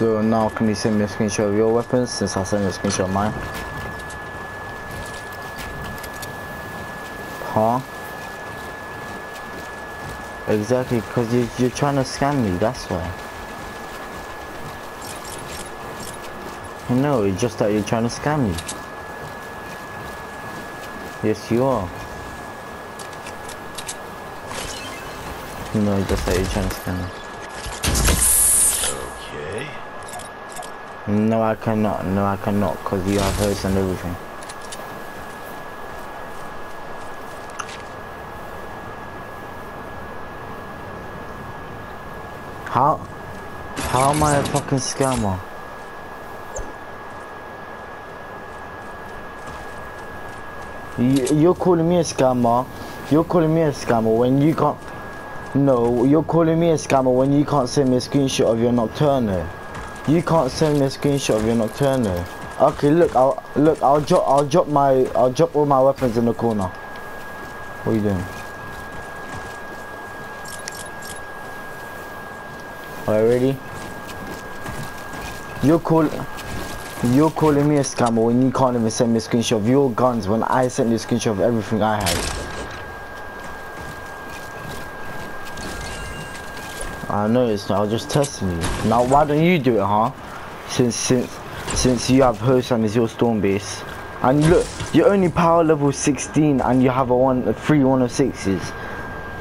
So now can you send me a screenshot of your weapons since I sent you a screenshot of mine? Huh? Exactly, because you, you're trying to scam me, that's why. No, it's just that you're trying to scam me. Yes, you are. No, it's just that you're trying to scam me. No, I cannot. No, I cannot, because you have hers and everything. How? How am I a fucking scammer? You, you're calling me a scammer. You're calling me a scammer when you can't. No, you're calling me a scammer when you can't send me a screenshot of your nocturno. You can't send me a screenshot of your nocturno. Okay, look, I'll look. I'll drop. I'll drop my. I'll drop all my weapons in the corner. What are you doing? Alright, ready? You're call. You're calling me a scammer when you can't even send me a screenshot of your guns when I sent you a screenshot of everything I had. I know it's not. I was just testing you. Now, why don't you do it, huh? Since since since you have host and it's your storm base, and look, you're only power level 16 and you have a one a free one of sixes.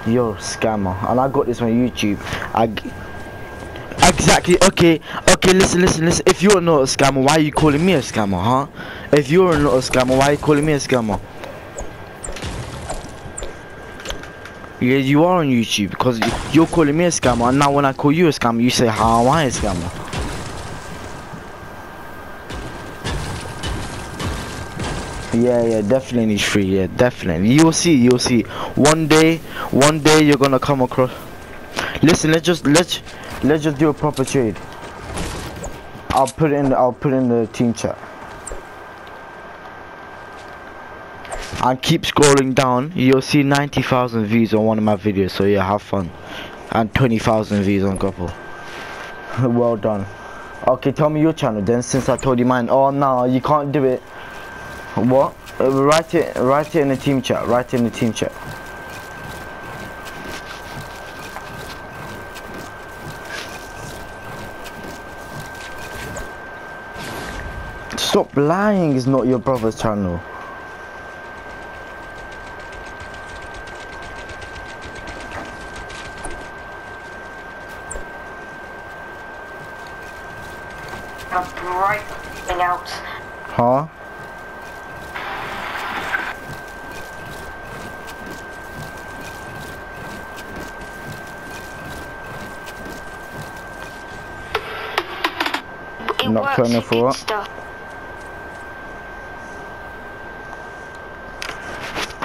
You're a scammer, and I got this on YouTube. I exactly okay, okay. Listen, listen, listen. If you're not a scammer, why are you calling me a scammer, huh? If you're not a scammer, why are you calling me a scammer? Yeah, you are on YouTube because you- you're calling me a scammer, and now when I call you a scammer, you say, "How am I a scammer?" Yeah, yeah, definitely free. Yeah, definitely. You'll see. You'll see. One day, one day, you're gonna come across. Listen, let's just let's let's just do a proper trade. I'll put in. I'll put in the team chat. And keep scrolling down. You'll see 90,000 views on one of my videos so yeah have fun. And 20,000 views on couple well done. Okay tell me your channel then since I told you mine. Oh no you can't do it. What? Uh, write it write it in the team chat write it in the team chat. Stop lying, it's not your brother's channel. a bright thing out. Huh? Not it for what?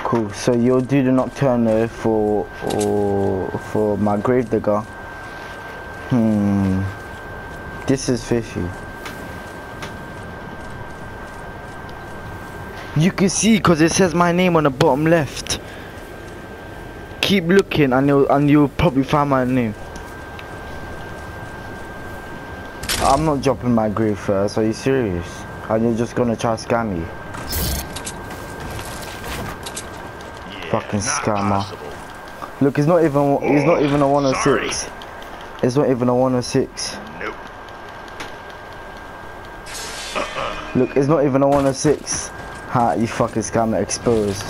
Cool. So you'll do the nocturno for or for my grave digger. Hmm. This is fishy. You can see because it says my name on the bottom left. Keep looking and you'll and you'll probably find my name. I'm not dropping my grave first, are you serious? And you're just gonna try to scam me? Yeah, Fucking scammer. possible. Look, it's not even it's not even a 106. It's not even a 106. Nope. Uh-uh. Look, it's not even a 106. Ha, you fucking scammer exposed.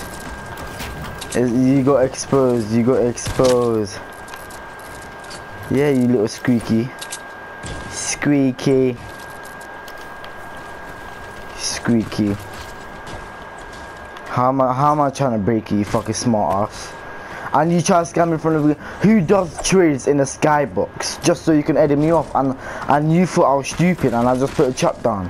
It's- you got exposed, you got exposed. Yeah, you little squeaky. Squeaky. Squeaky. How am I, how am I trying to break you, you fucking smart ass? And you try to scam me in front of me. Who does trades in the skybox just so you can edit me off? And and you thought I was stupid and I just put a chop down.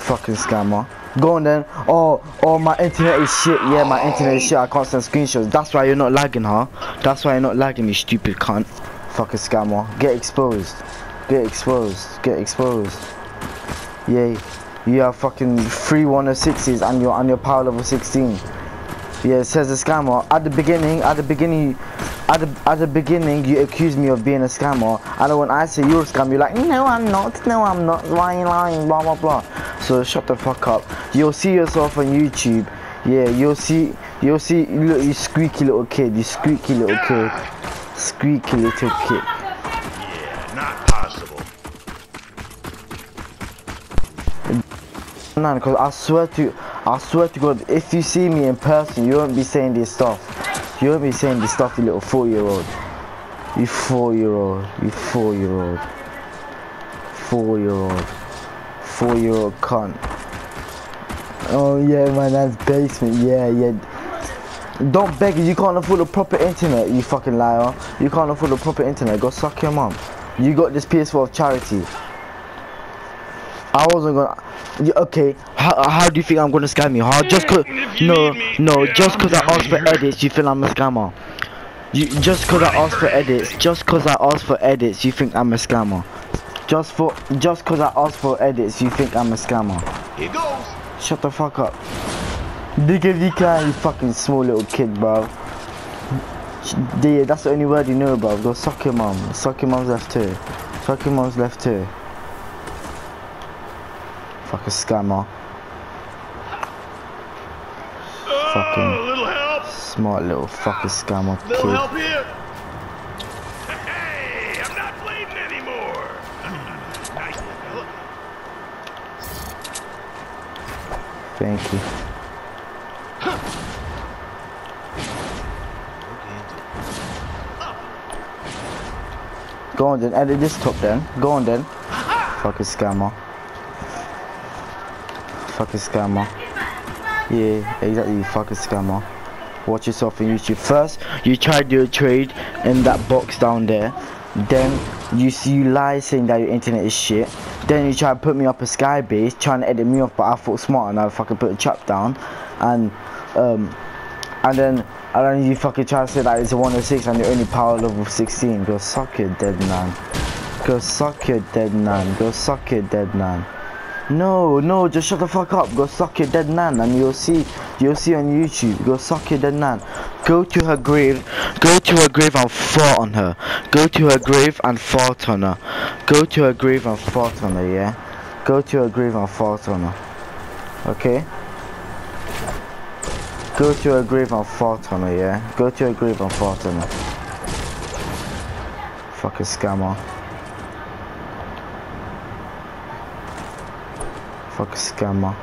Fucking scammer. Go on then. Oh, oh, my internet is shit. Yeah, my internet is shit. I can't send screenshots. That's why you're not lagging, huh? That's why you're not lagging, you stupid cunt. Fucking scammer. Get exposed. Get exposed. Get exposed. Yay. you have fucking three 106s and you're on your power level 16. Yeah, it says a scammer. At the beginning, at the beginning, at the at the beginning you accuse me of being a scammer, and when I say you're a scammer, you're like, no, I'm not, no, I'm not, you lying, blah blah blah. So shut the fuck up. You'll see yourself on YouTube. Yeah, you'll see, you'll see, look, you squeaky little kid, you squeaky little kid, squeaky little kid. Yeah, not possible. Man, because I swear to, I swear to God, if you see me in person, you won't be saying this stuff. You won't be saying this stuff, you little four-year-old. You four-year-old. You four-year-old. Four-year-old. Four-year-old cunt. Oh yeah, man, that's basement. Yeah, yeah. Don't beg. You can't afford a proper internet. You fucking liar. You can't afford a proper internet. Go suck your mum. You got this PS4 of charity. I wasn't gonna. Okay, how, how do you think I'm gonna scam you? How just cause no no just cause I asked for edits, you feel I'm a scammer? You just cause I asked for edits, just cause I asked for edits, you think I'm a scammer? Just for just cause I asked for edits, you think I'm a scammer? Here goes. Shut the fuck up. Nigga, you can, you fucking small little kid, bro. Yeah, that's the only word you know, bro. Go suck your mum. Suck your mum's left too. Suck your mum's left too. Fuck oh, a scammer. Oh, Fucking- little help. Smart little fucking scammer Little kid. help here. Hey, I'm not bleeding anymore. Thank you. Go on then, edit this top then. Go on then. Fucking scammer. Fucking scammer. Yeah, exactly, fucking scammer. Watch yourself on YouTube. First, you try to do a trade in that box down there. Then you see you lie saying that your internet is shit. Then you try to put me up a sky base, trying to edit me off, but I thought smart and I fucking put a trap down. And um and then and then you fucking try to say that it's a 106 and you're only power level 16. Go suck your dead man. Go suck your dead man. Go suck your dead man. No, no, just shut the fuck up. Go suck your dead nan and you'll see you'll see on YouTube. Go suck your dead nan. Go to her grave. Go to her grave and fart on her. Go to her grave and fart on her. Go to her grave and fart on her, yeah? Go to her grave and fart on her. Okay? Go to her grave and fart on her, yeah? Go to her grave and fart on her. Fucking scammer. Fuck a scammer.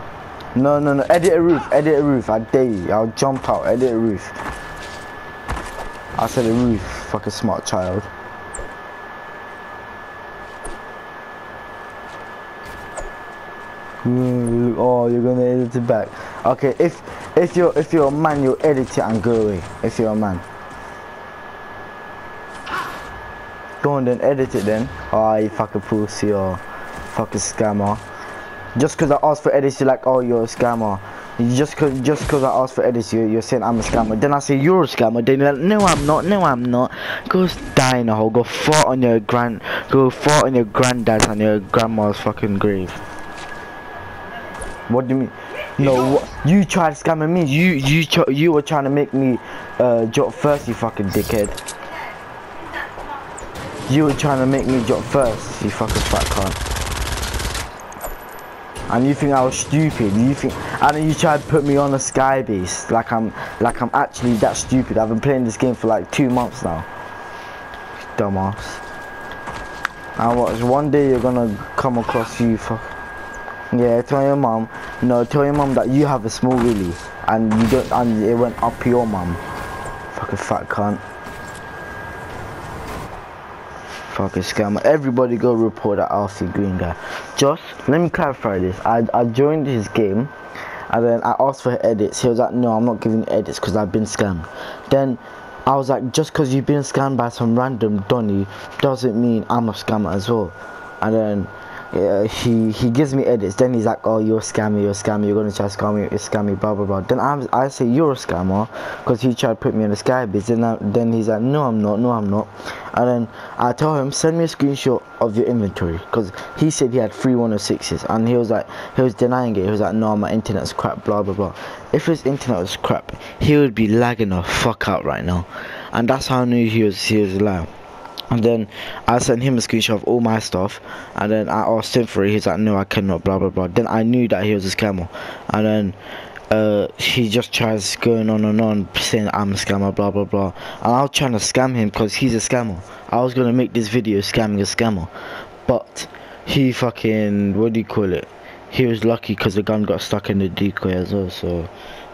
No, no, no. Edit a roof. Edit a roof. I dare you. I'll jump out. Edit a roof. I said a roof. Fuck a smart child. Mm, Oh, you're gonna edit it back. Okay, if if you're if you're a man, you edit it and go away. If you're a man. Go on then, edit it then. Oh, you fucking pussy or fucking scammer. Just cause I asked for edits, you're like, oh, you're a scammer. You Just cause, just cause I asked for edits, you, you're saying I'm a scammer. Then I say you're a scammer. Then you're like, no, I'm not. No, I'm not. Go die in a hole. Go fart on your grand. Go fart on your granddad's and your grandma's fucking grave. What do you mean? No, what, you tried scamming me. You, you, you were trying to make me uh, drop first, you fucking dickhead. You were trying to make me drop first, you fucking fat cunt. And you think I was stupid? You think? And then you tried to put me on a sky base, like I'm, like I'm actually that stupid. I've been playing this game for like two months now. Dumbass. And watch, one day you're gonna come across you, fuck. Yeah, tell your mom. No, tell your mom that you have a small willy, and you don't, and it went up your mum. Fucking fat cunt. Fucking scammer. Everybody go report that Alfie Green guy. Just let me clarify this. I I joined his game and then I asked for edits. He was like, no, I'm not giving edits because I've been scammed. Then I was like, just because you've been scammed by some random Donny doesn't mean I'm a scammer as well. And then he he gives me edits. Then he's like, oh, you're a scammer, you're a scammer, you're gonna try to scam me, you're scam blah blah blah. Then I'm, I say you're a scammer because he tried to put me on the sky biz. Then I, then he's like, no, I'm not, no, I'm not. And then I tell him, send me a screenshot of your inventory because he said he had three 106s and he was like, he was denying it. He was like, no, my internet's crap, blah blah blah. If his internet was crap, he would be lagging the fuck out right now. and that's how I knew he was he was alive. And then I sent him a screenshot of all my stuff, and then I asked him for it. He's like, "No, I cannot." Blah blah blah. Then I knew that he was a scammer, and then uh, he just tries going on and on saying I'm a scammer, blah blah blah. And I was trying to scam him because he's a scammer. I was gonna make this video scamming a scammer, but he fucking what do you call it? He was lucky because the gun got stuck in the decoy as well. So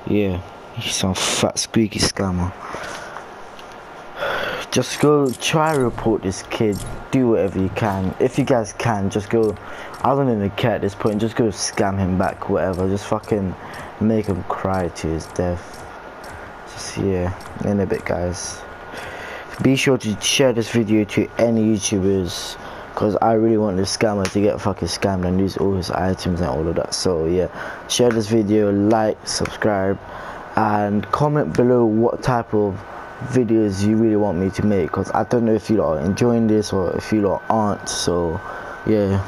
yeah, he's some fat squeaky scammer. Just go try report this kid. Do whatever you can. If you guys can, just go. I don't even care at this point. Just go scam him back, whatever. Just fucking make him cry to his death. Just yeah, in a bit, guys. Be sure to share this video to any YouTubers. Because I really want this scammer to get fucking scammed and lose all his items and all of that. So yeah, share this video, like, subscribe, and comment below what type of videos you really want me to make because I don't know if you are enjoying this or if you lot aren't so yeah